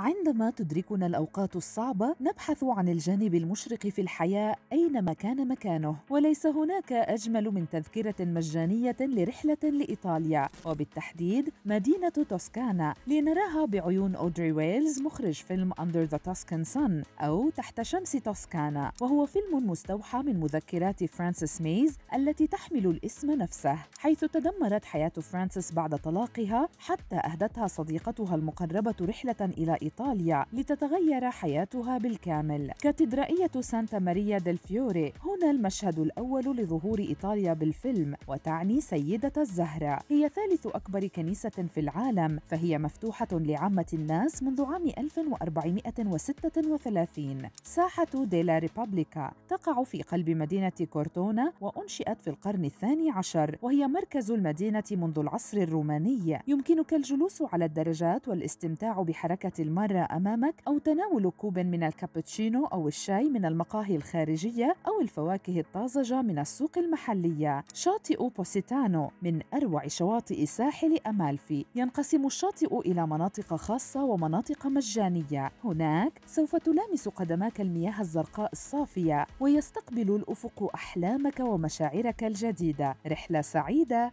عندما تدركنا الأوقات الصعبة نبحث عن الجانب المشرق في الحياة أينما كان مكانه. وليس هناك أجمل من تذكرة مجانية لرحلة لإيطاليا. وبالتحديد مدينة توسكانا. لنراها بعيون أودري ويلز مخرج فيلم Under the Tuscan Sun أو تحت شمس توسكانا. وهو فيلم مستوحى من مذكرات فرانسيس ميز التي تحمل الاسم نفسه حيث تدمرت حياة فرانسيس بعد طلاقها حتى أهدتها صديقتها المقربة رحلة إلى إيطاليا لتتغير حياتها بالكامل. كاتدرائية سانتا ماريا ديل فيوري هنا المشهد الأول لظهور إيطاليا بالفيلم وتعني سيدة الزهرة. هي ثالث أكبر كنيسة في العالم فهي مفتوحة لعامة الناس منذ عام 1436 ساحة ديلا ريبابليكا تقع في قلب مدينة كورتونا وأنشئت في القرن الثاني عشر وهي مركز المدينة منذ العصر الروماني. يمكنك الجلوس على الدرجات والاستمتاع بحركة المارة أمامك أو تناول كوب من الكابتشينو أو الشاي من المقاهي الخارجية أو الفواكه الطازجة من السوق المحلية. شاطئ بوسيتانو من أروع شواطئ ساحل أمالفي. ينقسم الشاطئ إلى مناطق خاصة ومناطق مجانية. هناك سوف تلامس قدماك المياه الزرقاء الصافية ويستقبل الأفق أحلامك ومشاعرك الجديدة. رحلة سعيدة